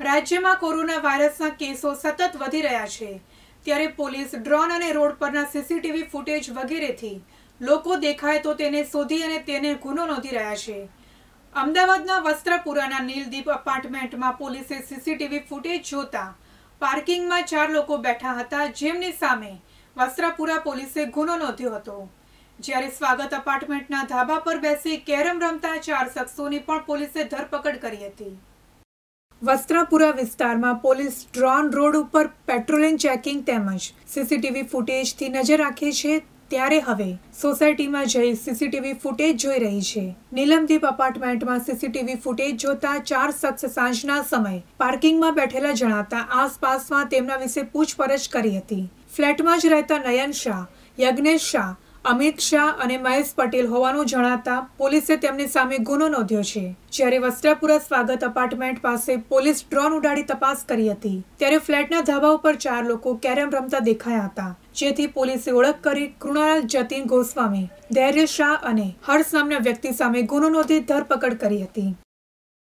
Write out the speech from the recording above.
રાજ્યમાં કોરોના વાયરસના કેસો સતત વધી રહ્યા છે. ત્યારે પોલીસ ડ્રોન અને રોડ પરના સીસીટીવી ફૂટેજ વગેરેથી લોકો દેખાય તો તેને શોધી અને તેને ગુનો નોંધી રહ્યા છે. અમદાવાદના વસ્ત્રાપુરાના નીલદીપ અપાર્ટમેન્ટમાં પોલીસે સીસીટીવી ફૂટેજ જોતા પાર્કિંગમાં ચાર લોકો બેઠા હતા જેમની સામે વસ્ત્રાપુરા પોલીસે ગુનો નોંધ્યો હતો. જ્યારે સ્વાગત અપાર્ટમેન્ટના ધાબા પર બેસી કેરમ રમતા ચાર શખ્સોની પણ પોલીસે ધરપકડ કરી હતી. વસ્ત્રાપુરા વિસ્તારમાં પોલીસ ડ્રોન રોડ ઉપર પેટ્રોલિંગ ચેકિંગ તેમજ સીસીટીવી ફૂટેજથી નજર રાખે છે. ત્યારે હવે સોસાયટીમાં જઈ સીસીટીવી ફૂટેજ જોઈ રહી છે. નીલમદીપ અપાર્ટમેન્ટમાં સીસીટીવી ફૂટેજ જોતા ચાર શખ્સ સાંજના સમય પાર્કિંગમાં બેઠેલા જણાતા આસપાસમાં તેમના વિશે પૂછપરછ કરી હતી. ફ્લેટમાં જ રહેતા નયન શાહ, યજ્ઞેશ શાહ અમિત શાહ અને મહેશ પટેલ હોવાનું જણાતા પોલીસે તેમની સામે ગુનો નોંધ્યો છે. જ્યારે વસ્ત્રાપુરા સ્વાગત અપાર્ટમેન્ટ પાસે પોલીસ ડ્રોન ઉડાડી તપાસ કરી હતી, ત્યારે ફ્લેટના ધાબા ઉપર ચાર લોકો કેરમ રમતા દેખાયા હતા, જેથી પોલીસે ઓળખ કરી કૃણાલ જતીન ગોસ્વામી, ધૈર્ય શાહ અને હર્ષ નામના વ્યક્તિ સામે ગુનો નોંધી ધરપકડ કરી હતી.